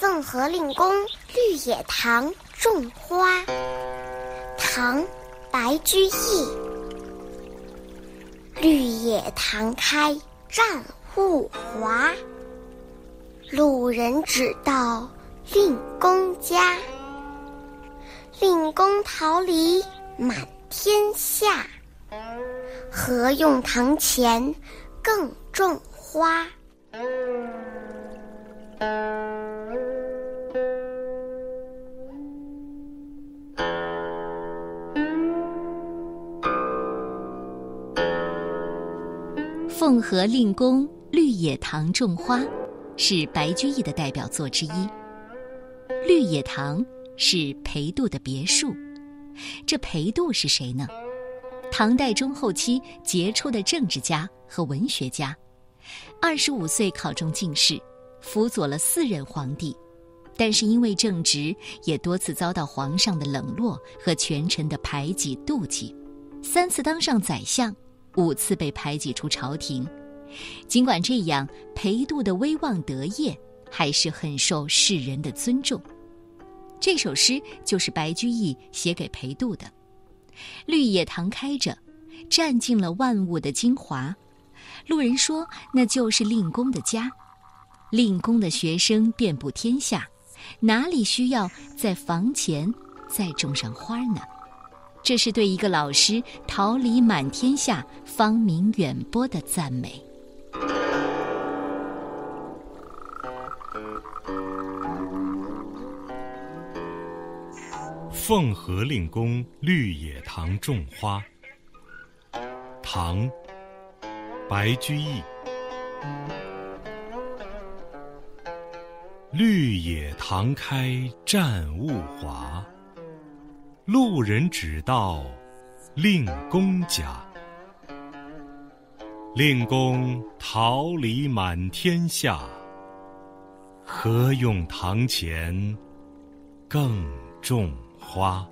赠和令公绿野堂种花，唐·白居易。绿野堂开占物华，路人只道令公家。令公桃李满天下，何用堂前更种花？奉和令公绿野堂种花，是白居易的代表作之一。绿野堂是裴度的别墅。这裴度是谁呢？唐代中后期杰出的政治家和文学家，二十五岁考中进士，辅佐了四任皇帝，但是因为正直，也多次遭到皇上的冷落和权臣的排挤妒忌，三次当上宰相。五次被排挤出朝廷，尽管这样，裴度的威望德业还是很受世人的尊重。这首诗就是白居易写给裴度的。绿野堂开着，占尽了万物的精华。路人说那就是令公的家，令公的学生遍布天下，哪里需要在房前再种上花呢？这是对一个老师桃李满天下、芳名远播的赞美。奉和令公绿野堂种花，唐·白居易。绿野堂开占物华。路人只道令公家，令公桃李满天下，何用堂前更种花？